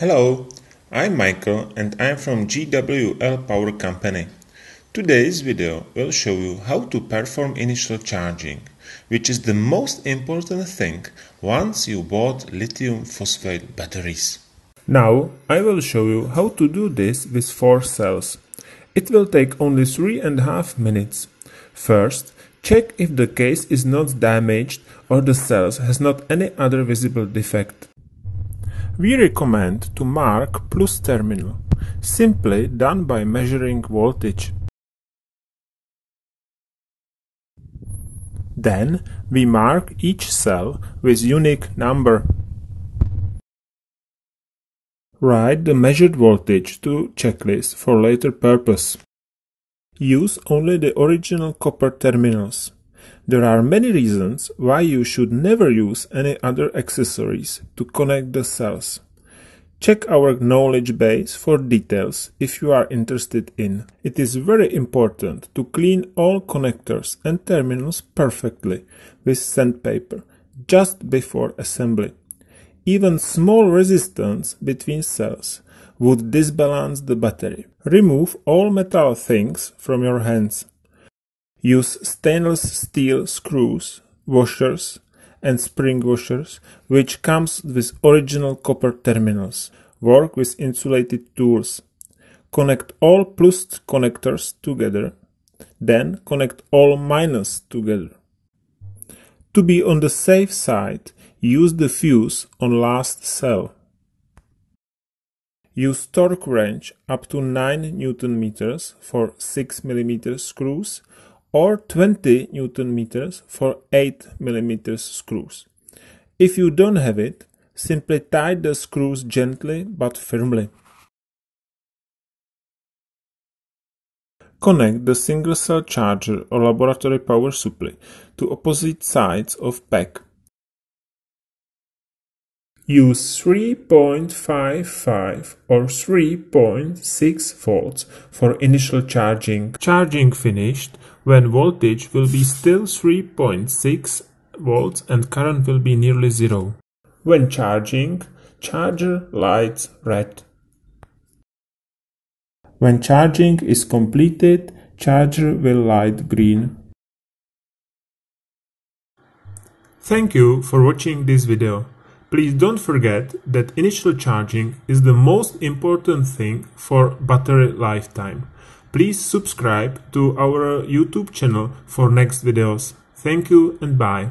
Hello, I'm Michael and I'm from GWL Power Company. Today's video will show you how to perform initial charging, which is the most important thing once you bought lithium phosphate batteries. Now I will show you how to do this with 4 cells. It will take only 3 and a half minutes. First, check if the case is not damaged or the cells has not any other visible defect. We recommend to mark plus terminal, simply done by measuring voltage. Then we mark each cell with unique number. Write the measured voltage to checklist for later purpose. Use only the original copper terminals. There are many reasons why you should never use any other accessories to connect the cells. Check our knowledge base for details if you are interested in. It is very important to clean all connectors and terminals perfectly with sandpaper just before assembly. Even small resistance between cells would disbalance the battery. Remove all metal things from your hands. Use stainless steel screws, washers, and spring washers, which comes with original copper terminals. Work with insulated tools. Connect all plus connectors together, then connect all minus together. To be on the safe side, use the fuse on last cell. Use torque wrench up to 9 Newton meters for 6 mm screws or 20 newton meters for 8 millimeters screws. If you don't have it, simply tie the screws gently but firmly. Connect the single cell charger or laboratory power supply to opposite sides of pack. Use 3.55 or 3.6 volts for initial charging. Charging finished when voltage will be still 3.6 volts and current will be nearly zero. When charging, charger lights red. When charging is completed, charger will light green. Thank you for watching this video. Please don't forget that initial charging is the most important thing for battery lifetime. Please subscribe to our YouTube channel for next videos. Thank you and bye.